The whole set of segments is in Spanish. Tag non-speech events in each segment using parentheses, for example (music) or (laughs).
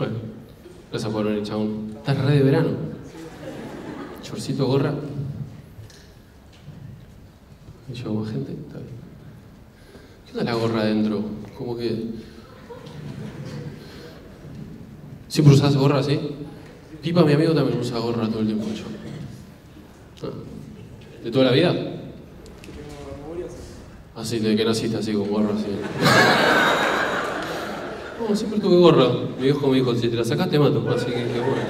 Bueno, gracias por venir, chabón. Estás re de verano. Chorcito, gorra. Y más gente. ¿Qué onda la gorra adentro? Como que. ¿Siempre usás gorra así? Pipa, mi amigo, también usa gorra todo el tiempo. Yo. Ah. ¿De toda la vida? Así, desde que naciste así con gorra así. No, siempre tuve gorra. Mi viejo me dijo, si te la sacas te mato. Así que, que bueno.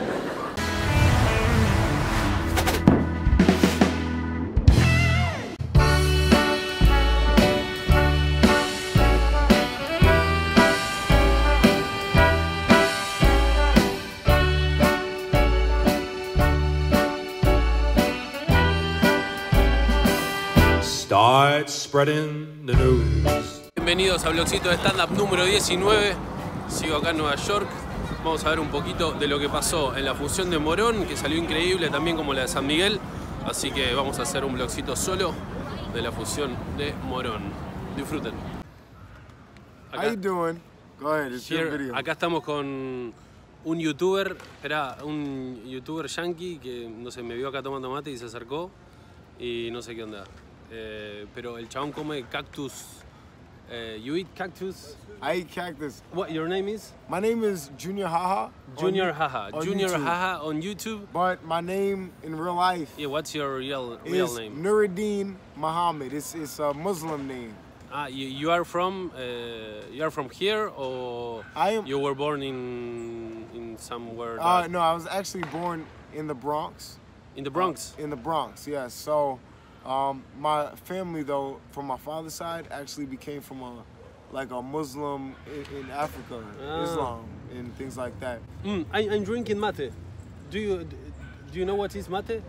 Start spreading the news. Bienvenidos a Blogcito de Stand Up número 19. Sigo acá en Nueva York. Vamos a ver un poquito de lo que pasó en la fusión de Morón, que salió increíble también como la de San Miguel. Así que vamos a hacer un blogcito solo de la fusión de Morón. Disfruten. How you doing? Go ahead, it's your Here, video. acá estamos con un youtuber, espera, un youtuber yankee que no sé, me vio acá tomando mate y se acercó y no sé qué onda. Eh, pero el chabón come cactus. Eh, you eat cactus? I eat cactus. What your name is? My name is Junior Haha. Junior you- Haha. on Junior YouTube. Haha on YouTube. But my name in real life Yeah, what's your real real is name? Nuruddin Muhammad. It's, it's a Muslim name. Ah, you, you are from uh, you are from here or I am- you were born in in somewhere Uh, no, I was actually born in the Bronx. in the Bronx? In the Bronx, yes. So um, my family, though, from my father's side, actually became from a like a Muslim in, in Africa, Ah. Islam, and things like that. Mm, I, I'm drinking mate. Do you do you know what is mate?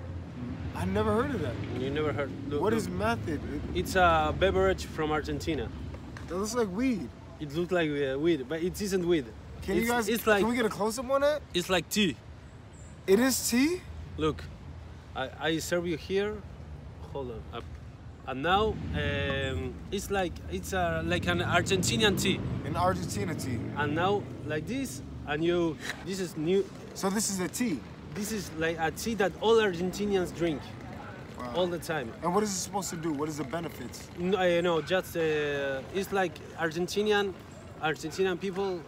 I never heard of that. You never heard. Look, What look. is? It, It's a beverage from Argentina. it looks like weed. It looks like uh, weed, but it isn't weed. Can it's, you guys? It's like can we get a close up on it? it's like tea. It is tea. Look, I, I serve you here. Hold on. Uh, and now um, it's like it's a, like an Argentinian tea. In Argentina tea. And now like this, and you this is new. So this is a tea. This is like a tea that all Argentinians drink Wow. all the time. And what is it supposed to do? What is the benefits? No, uh, no just uh, it's like Argentinian Argentinian people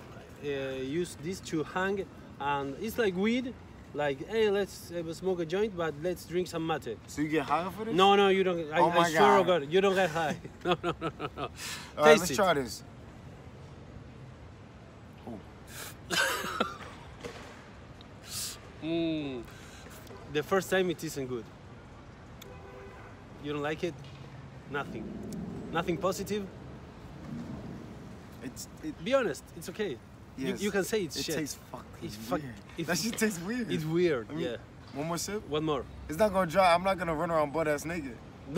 uh, use this to hang, and it's like weed. Like, hey, let's smoke a joint, but let's drink some mate. So you get high for this? No, no, you don't. I, Oh I my swear to God. God, you don't get high. (laughs) No, no, no, no, no. All right, let's it. try this. (laughs) Mm. The first time it isn't good. You don't like it? Nothing. Nothing positive? It's it. Be honest, it's okay. You, Yes. you can say it's It shit. tastes fucking It's fuck- weird. (laughs) it's- that shit tastes weird. It's weird, I mean- yeah. One more sip. One more. It's not gonna dry. I'm not gonna run around butt ass naked. (laughs)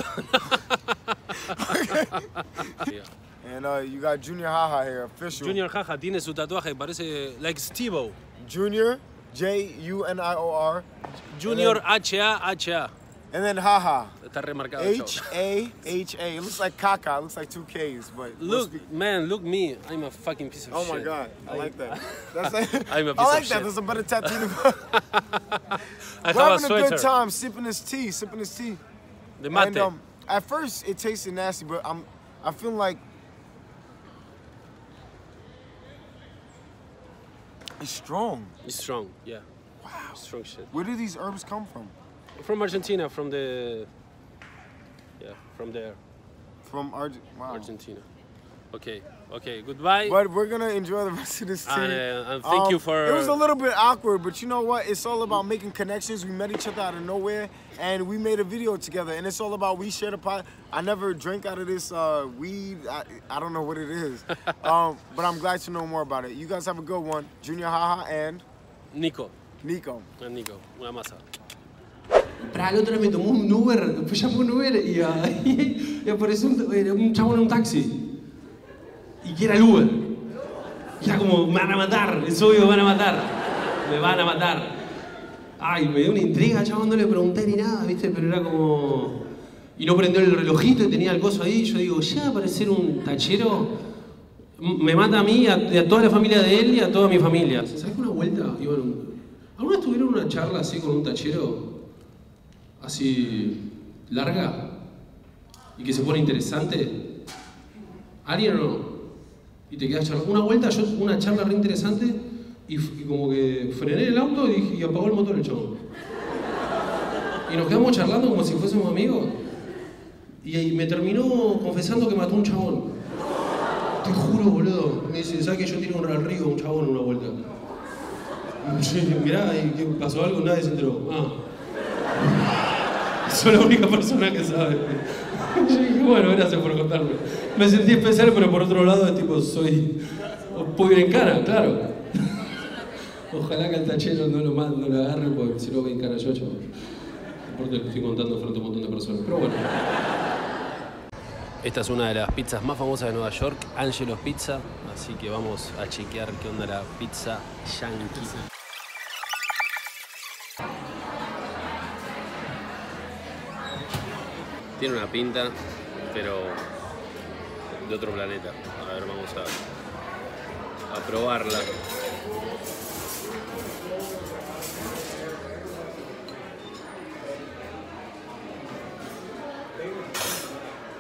Yeah. And uh, you got Junior Haha here, official. Junior Jaja tiene su tatuaje, parece like Steve-O. Junior, J U N I O R, Junior H-A-H-A. And then Haha. Está remarcado. H. A H A. It looks like caca. It looks like two K's, but Look, man, look me. I'm a fucking piece of Oh shit. Oh my god, I, I- like that. (laughs) That's like, I'm a I piece of like that. shit. There's a better tattoo. (laughs) I We're have a having a good time sipping this tea, sipping this tea. The mate. And um, at first it tasted nasty, but I'm I feel like it's strong. It's strong, yeah. Wow. Strong shit. Where do these herbs come from? From Argentina, from the. Yeah, from there, From Arge- wow. Argentina. Okay, okay, goodbye. But we're gonna enjoy the rest of this. And, uh, and thank you for- It was a little bit awkward, but you know what? It's all about making connections. We met each other out of nowhere, and we made a video together. And it's all about we shared a pot. I never drank out of this uh, weed. I, I don't know what it is, (laughs) um, but I'm glad to know more about it. You guys have a good one, Junior Haha and Nico, Nico. el Nico, una masa. Para el otro me tomó un Uber, después llamó un Uber y, ah, y (laughs) apareció un, un chabón en un taxi. Y que era el Uber. Y era como, me van a matar, es obvio, me van a matar. Me van a matar. Ay, me dio una intriga, chabón, no le pregunté ni nada, ¿viste? Pero era como... Y no prendió el relojito y tenía el coso ahí. Yo digo, ya aparecer un tachero, me mata a mí y a, y toda la familia de él y a toda mi familia. ¿Sabes una vuelta, iban un- ¿alguna vez tuvieron una charla así con un tachero? Así larga y que se pone interesante. ¿Alguien o no? Y te quedas charlando. Una vuelta, yo, una charla re interesante y, y como que frené el auto y, y apagó el motor el chabón. Y nos quedamos charlando como si fuésemos amigos. Y ahí me terminó confesando que mató un chabón. Te juro, boludo. Me dice, ¿sabes que yo tiré un río un chabón una vuelta? Sí, mirá, ¿y pasó algo? Nadie se enteró. Ah. (laughs) Soy la única persona que sabe. Yo bueno, gracias por contarme. Me sentí especial, pero por otro lado tipo, soy... Ir en cara, claro. Ojalá que al tachero no lo, no lo agarre, porque si no voy en cara yo, chaval. Aparte lo estoy contando frente a un montón de personas. Pero bueno. Esta es una de las pizzas más famosas de Nueva York, Angelo's Pizza, así que vamos a chequear qué onda la pizza yankee. Tiene una pinta, pero de otro planeta. A ver, vamos a, probarla.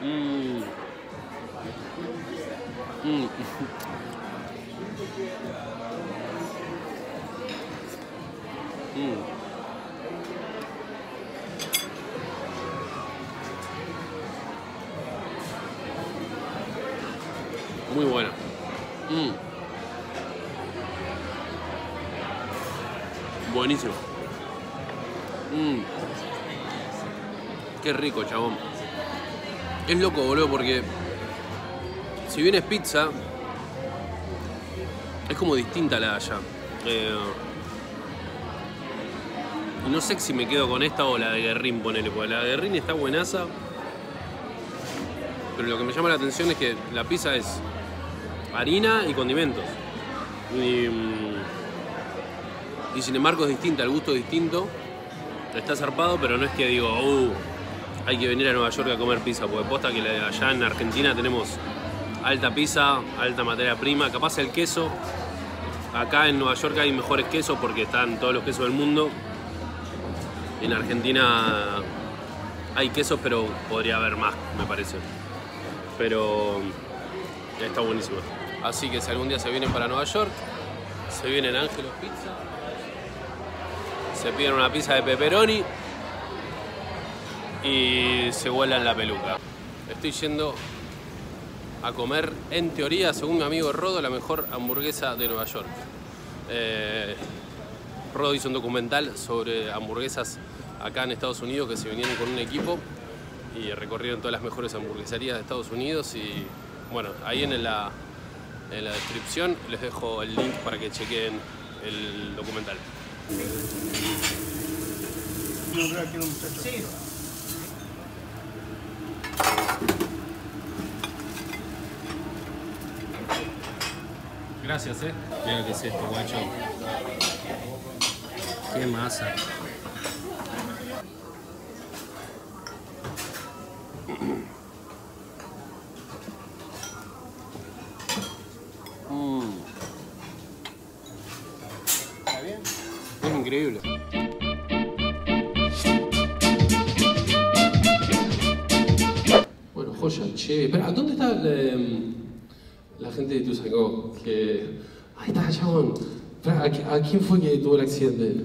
Mm. Mm. (laughs) Mm. Qué rico, chabón. Es loco, boludo, porque si bien es pizza, es como distinta la de allá. Eh, no sé si me quedo con esta o la de Guerrín, ponele, porque la de Guerrín está buenaza. Pero lo que me llama la atención es que la pizza es harina y condimentos. Y, mm, y sin embargo es distinta, el gusto es distinto. Está zarpado, pero no es que digo, uh, hay que venir a Nueva York a comer pizza, porque posta que allá en Argentina tenemos alta pizza, alta materia prima, capaz el queso. Acá en Nueva York hay mejores quesos porque están todos los quesos del mundo. En Argentina hay quesos, pero podría haber más, me parece. Pero está buenísimo. Así que si algún día se vienen para Nueva York, se vienen Ángelos Pizza, se piden una pizza de pepperoni y se vuelan la peluca. Estoy yendo a comer, en teoría, según mi amigo Rodo, la mejor hamburguesa de Nueva York. Eh, Rodo hizo un documental sobre hamburguesas acá en Estados Unidos que se vinieron con un equipo y recorrieron todas las mejores hamburgueserías de Estados Unidos y bueno, ahí en la, en la descripción les dejo el link para que chequen el documental. Gracias, eh. Mira qué es esto, guacho. Qué masa. Mm. Es increíble. Bueno, joya, che. Espera, ¿dónde está el, la gente de Tuzangó? Que... Ahí está, chabón. ¿a, qui- a quién fue que tuvo el accidente?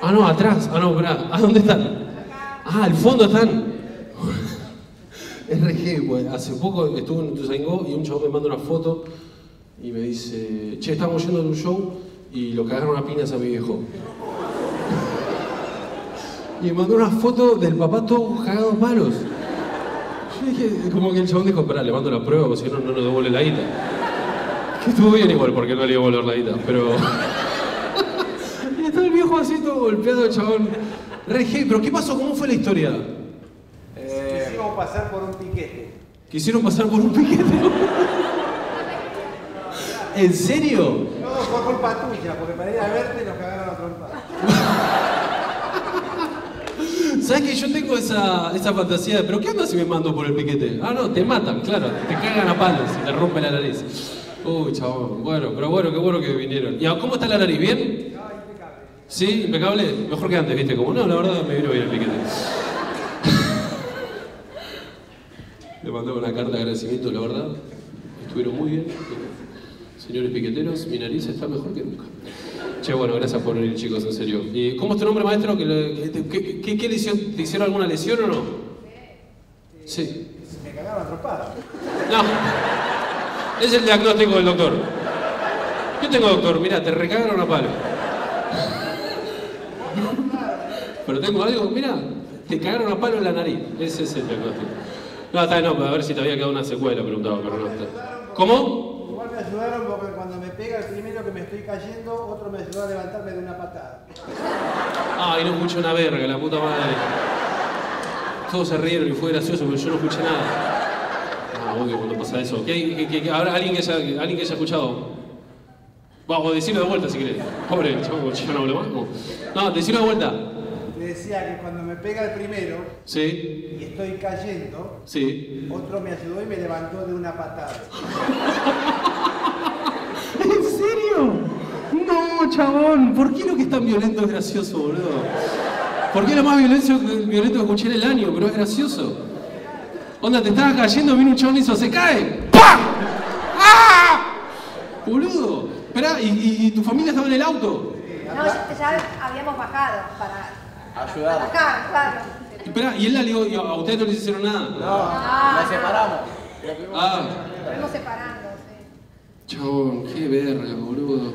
Ah, no, atrás. Ah, no, espera. ¿A dónde están? Ah, al fondo están. Heavy, pues. Hace poco estuve en Tuzangó y un chabón me manda una foto y me dice, che, estamos yendo a un show y lo cagaron a piñas a mi viejo. Y me mandó una foto del papá todo cagado a palos. Yo dije, como que el chabón dijo, espera, le mando la prueba, porque si no, no nos devuelve la guita. Que estuvo bien igual, porque no le iba a volver la guita, pero... y está el viejo así todo golpeado, el chabón. Re heavy, pero ¿qué pasó? ¿Cómo fue la historia? Quisimos pasar por un piquete. Quisieron pasar por un piquete. ¿En serio? No, fue culpa tuya, porque para ir a verte nos cagaron a trompa. ¿Sabes que yo tengo esa, esa fantasía de, pero qué onda si me mando por el piquete? Ah, no, te matan, claro, te cagan a palos y te rompen la nariz. Uy, chabón. Bueno, pero bueno, qué bueno que vinieron. ¿Y cómo está la nariz? ¿Bien? ¿Sí? ¿Impecable? Mejor que antes, ¿viste? Como, no, la verdad me vino bien el piquete. Le mandamos una carta de agradecimiento, la verdad. Estuvieron muy bien. Señores piqueteros, mi nariz está mejor que nunca. Che, bueno, gracias por venir, chicos, en serio. ¿Y cómo es tu nombre, maestro? ¿Que le- que te- que- que- qué lesión- ¿Te hicieron alguna lesión o no? Sí. Me cagaron a tropada. No. Es el diagnóstico del doctor. Yo tengo doctor, mira, te recagaron a palo. Pero tengo algo, mira, te cagaron a palo en la nariz. Ese es el diagnóstico. No, está bien, no, a ver si te había quedado una secuela, preguntaba, pero no está. ¿Cómo? Igual me ayudaron porque cuando me pega el primero que me estoy cayendo, otro me ayudó a levantarme de una patada. Ay, no escuché una verga, la puta madre. Todos se rieron y fue gracioso, pero yo no escuché nada. Obvio cuando pasa eso. ¿Qué, hay- qué- qué- qué- ¿Habrá alguien que, haya, alguien que haya escuchado? Vamos, decirlo de vuelta si querés. Pobre, chavo, yo no hablo más. No, no decirlo de vuelta. Le decía que cuando me pega el primero Sí, y estoy cayendo, sí. otro me ayudó y me levantó de una patada. (laughs) ¿En serio? No, chabón. ¿Por qué lo que es tan violento es gracioso, boludo? ¿Por qué lo más violento, violento que escuché en el año? Pero es gracioso. Onda, te estabas cayendo, viene un chabón y hizo, ¡se cae! ¡Pam! ¡Ah! Boludo. Esperá, ¿y, y- y tu familia estaba en el auto? No, ya, ya habíamos bajado para ayudar. Bajar, claro. Esperá, y él la ligó, a ustedes no les hicieron nada. Ah, Nos separamos. Ah, nos fuimos separando, sí. chabón, qué verga, boludo.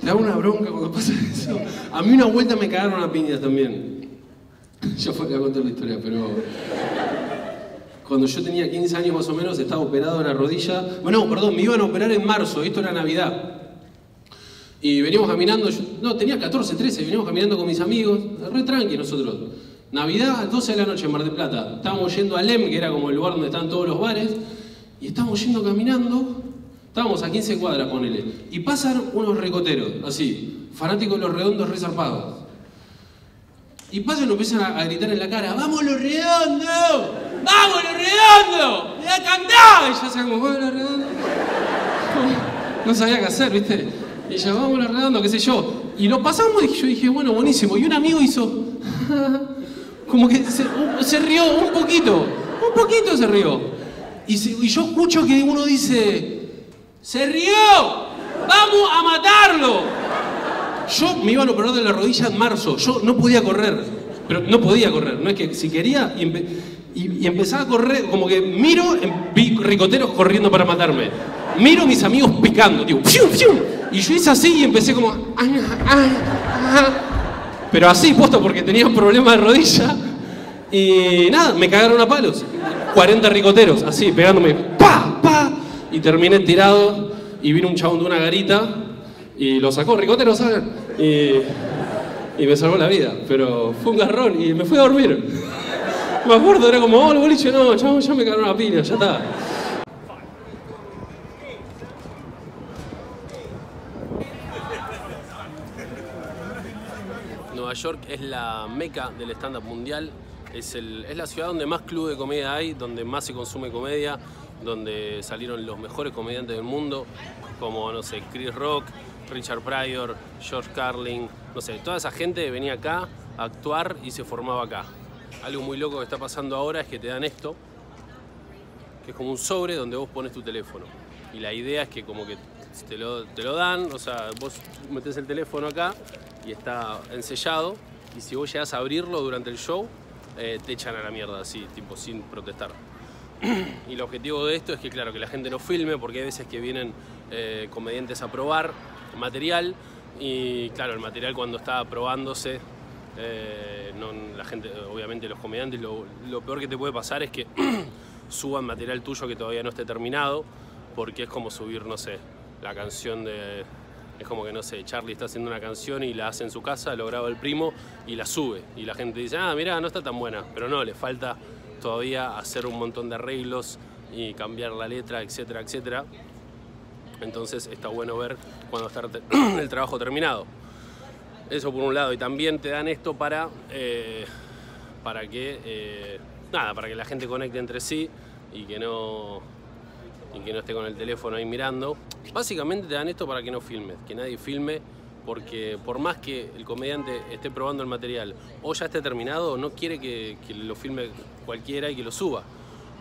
Te da una bronca cuando pasa eso. A mí una vuelta me cagaron a piñas también. (laughs) Yo fue que a contar la historia, pero. Cuando yo tenía 15 años más o menos, estaba operado de la rodilla. Bueno, perdón, me iban a operar en marzo, esto era Navidad. Y veníamos caminando, no, tenía 14, 13, veníamos caminando con mis amigos, re tranqui nosotros. Navidad, 12 de la noche en Mar del Plata. Estábamos yendo a Lem, que era como el lugar donde están todos los bares, y estábamos yendo caminando, estábamos a 15 cuadras, ponele, y pasan unos recoteros, así, fanáticos de los redondos resarpados. Y pasan y empiezan a gritar en la cara, ¡Vamos los redondos! ¡Vamos los redondos! ¡Ya cantá! Y yo hacía como, ¡Vamos los redondos! No sabía qué hacer, ¿viste? Y yo, vamos los redondos, qué sé yo. Y lo pasamos y yo dije, bueno, buenísimo. Y un amigo hizo, (laughs) como que se, rió un poquito, un poquito se rió. Y, yo escucho que uno dice, ¡se rió! ¡Vamos a matarlo! Yo me iban a operar de la rodilla en marzo, yo no podía correr, pero no podía correr, no es que si quería y, y- empezaba a correr, como que miro, en- vi ricoteros corriendo para matarme, miro mis amigos picando, digo, ¡fium, fium! y yo hice así y empecé como, "Ah, ah, ah", pero así, puesto porque tenía un problema de rodilla, y nada, me cagaron a palos, 40 ricoteros, así, pegándome, pa, pa, y terminé tirado, y vino un chabón de una garita, y lo sacó, ricotero, ¿saben? Y, y me salvó la vida, pero fue un garrón y me fui a dormir. Me acuerdo, era como, oh, el boliche, no, ya me cagaron la pila, ya está. Nueva York es la meca del stand-up mundial. Es, el- es la ciudad donde más club de comedia hay, donde más se consume comedia, donde salieron los mejores comediantes del mundo, como, no sé, Chris Rock, Richard Pryor, George Carlin, no sé, toda esa gente venía acá a actuar y se formaba acá. Algo muy loco que está pasando ahora es que te dan esto, que es como un sobre donde vos pones tu teléfono. Y la idea es que como que te lo, te lo dan, o sea, vos metes el teléfono acá y está ensellado, y si vos llegás a abrirlo durante el show, eh, te echan a la mierda, así, tipo, sin protestar. (clears throat) y el objetivo de esto es que, claro, que la gente no filme, porque hay veces que vienen eh, comediantes a probar material, y claro, el material cuando está probándose, eh, la gente, obviamente los comediantes, lo, peor que te puede pasar es que (clears throat) suban material tuyo que todavía no esté terminado, porque es como subir, no sé, la canción de... Es como que, no sé, Charlie está haciendo una canción y la hace en su casa, lo graba el primo y la sube. Y la gente dice, ah, mira, no está tan buena. Pero no, le falta todavía hacer un montón de arreglos y cambiar la letra, etcétera, etcétera. Entonces está bueno ver cuando está (clears throat) el trabajo terminado. Eso por un lado. Y también te dan esto para, eh, para que, eh, nada, para que la gente conecte entre sí y que no, y que no esté con el teléfono ahí mirando. Básicamente te dan esto para que no filmes, que nadie filme, porque por más que el comediante esté probando el material o ya esté terminado, no quiere que, que lo filme cualquiera y que lo suba,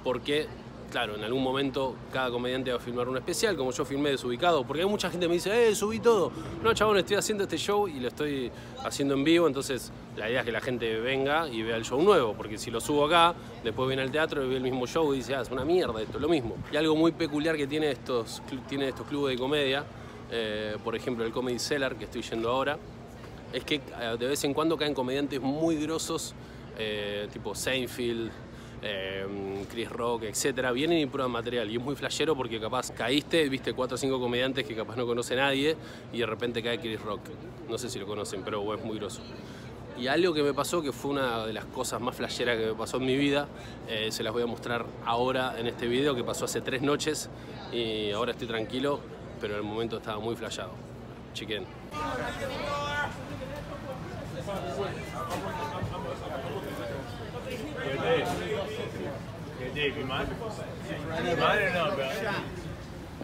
porque claro, en algún momento cada comediante va a filmar un especial, como yo filmé desubicado, porque hay mucha gente que me dice, eh, subí todo. No, chabón, estoy haciendo este show y lo estoy haciendo en vivo, entonces la idea es que la gente venga y vea el show nuevo, porque si lo subo acá, después viene al teatro y ve el mismo show y dice, ah, es una mierda esto, es lo mismo. Y algo muy peculiar que tiene estos, clubes de comedia, eh, por ejemplo el Comedy Cellar que estoy yendo ahora, es que eh, de vez en cuando caen comediantes muy grosos, eh, tipo Seinfeld, eh, Chris Rock, etcétera, vienen y prueban material. Y es muy flashero porque capaz caíste, viste cuatro o cinco comediantes que capaz no conoce nadie y de repente cae Chris Rock. No sé si lo conocen, pero es muy groso. Y algo que me pasó, que fue una de las cosas más flasheras que me pasó en mi vida, eh, se las voy a mostrar ahora en este video que pasó hace tres noches y ahora estoy tranquilo, pero en el momento estaba muy flashado. Chiquen.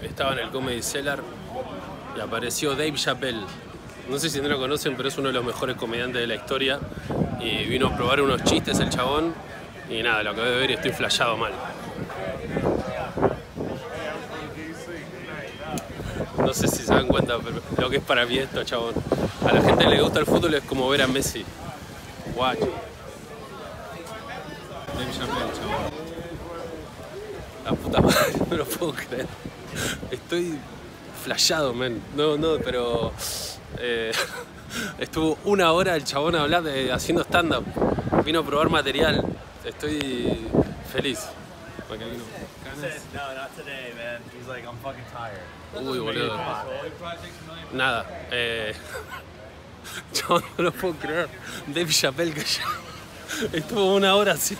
Estaba en el Comedy Cellar y apareció Dave Chappelle. No sé si no lo conocen, pero es uno de los mejores comediantes de la historia. Y vino a probar unos chistes el chabón. Y nada, lo acabé de ver y estoy flashado mal. No sé si se dan cuenta, pero lo que es para mí esto, chabón. A la gente le gusta el fútbol es como ver a Messi. Guacho. Dave Chappelle, chabón. La puta madre, (laughs) no lo puedo creer. Estoy flashado, men. No, no, pero. eh, (laughs) estuvo una hora el chabón hablando, haciendo stand-up. Vino a probar material. Estoy feliz. Uy, boludo. Nada. Eh... (laughs) Chabón, no lo puedo creer. Dave Chappelle que ya estuvo una hora así.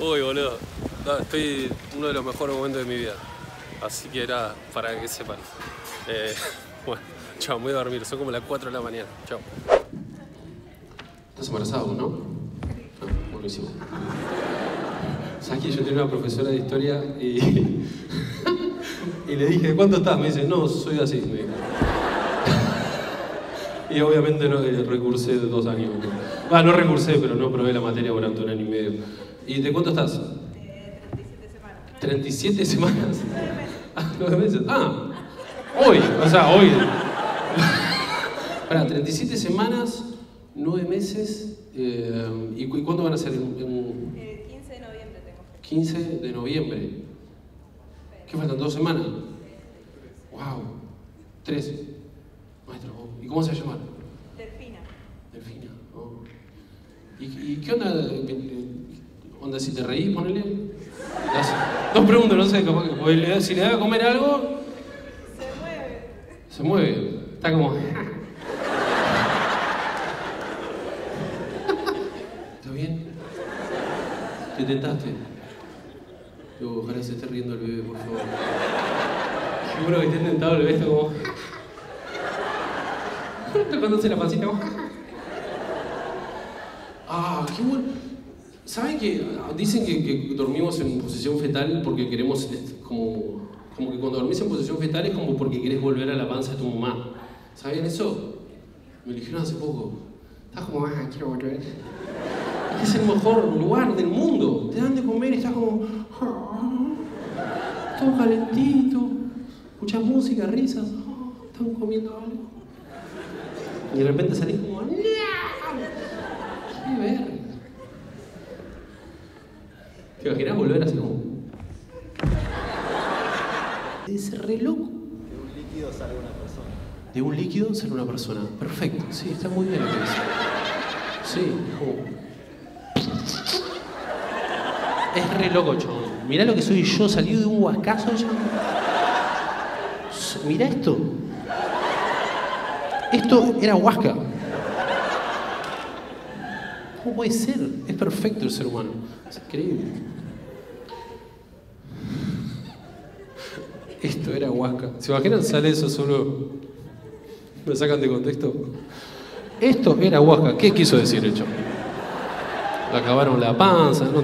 Uy, boludo. Estoy uno de los mejores momentos de mi vida. Así que era para que sepan. Eh, (laughs) bueno, chao, voy a dormir. Son como las 4 de la mañana. Chao. Estás embarazado, ¿no? Ah, buenísimo. ¿Sabes que yo tenía una profesora de historia y, (laughs) y le dije, ¿cuánto estás? Me dice, no, soy así. Me. (laughs) Y obviamente no eh, recursé dos años. Ah, no recursé, pero no probé la materia durante un año y medio. ¿Y de cuánto estás? 37 semanas. (laughs) Ah, nueve meses. Ah, hoy, o sea, hoy. Para 37 semanas, 9 meses. eh, ¿Y cu- cuándo van a ser? En, El 15 de noviembre tengo. 15 de noviembre. ¿Qué faltan? ¿Dos semanas? ¡Wow! Tres. Maestro, ¿y cómo se va a llamar? Delfina. Delfina. oh. ¿Y, y qué onda? eh, ¿Onda si te reís, ponele? Hace- Dos preguntas, no sé, capaz que si le da a comer algo, Se mueve. se mueve. Está como. (laughs) ¿Está bien? ¿Te tentaste? Yo, ojalá se esté riendo el bebé, por favor. Seguro que esté tentado el bebé, está como. (laughs) Tocándose la pancita, como. (laughs) Ah, qué bueno. ¿Saben que ah, dicen que, dormimos en posición fetal porque queremos, como, como que cuando dormís en posición fetal es como porque querés volver a la panza de tu mamá? ¿Sabían eso? Me lo dijeron hace poco. Estás como, ah, quiero volver. Es el mejor lugar del mundo. Te dan de comer y estás como, ah, todo calentito. Escuchas música, risas, ah, están comiendo algo. Y de repente salís como. ¡Qué verga! ¿Te imaginas volver así como? Ser re loco. De un líquido sale una persona. De un líquido sale una persona. Perfecto, sí, está muy bien lo que dice. Sí, como. Es re loco, chabón. Mirá lo que soy yo, salido de un huascazo ya. Mirá esto. Esto era huasca. ¿Cómo puede ser? Es perfecto el ser humano. Es increíble. Esto era huasca. ¿Se imaginan? Sale eso solo. Me sacan de contexto. Esto era huasca. ¿Qué quiso decir el chavo? Acabaron la panza, no.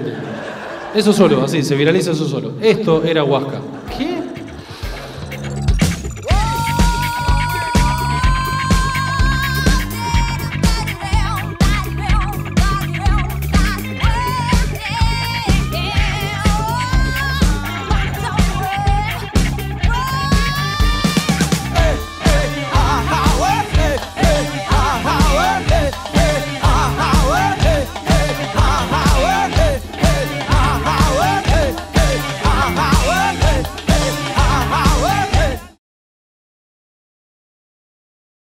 Eso solo, así, se viraliza eso solo. Esto era huasca.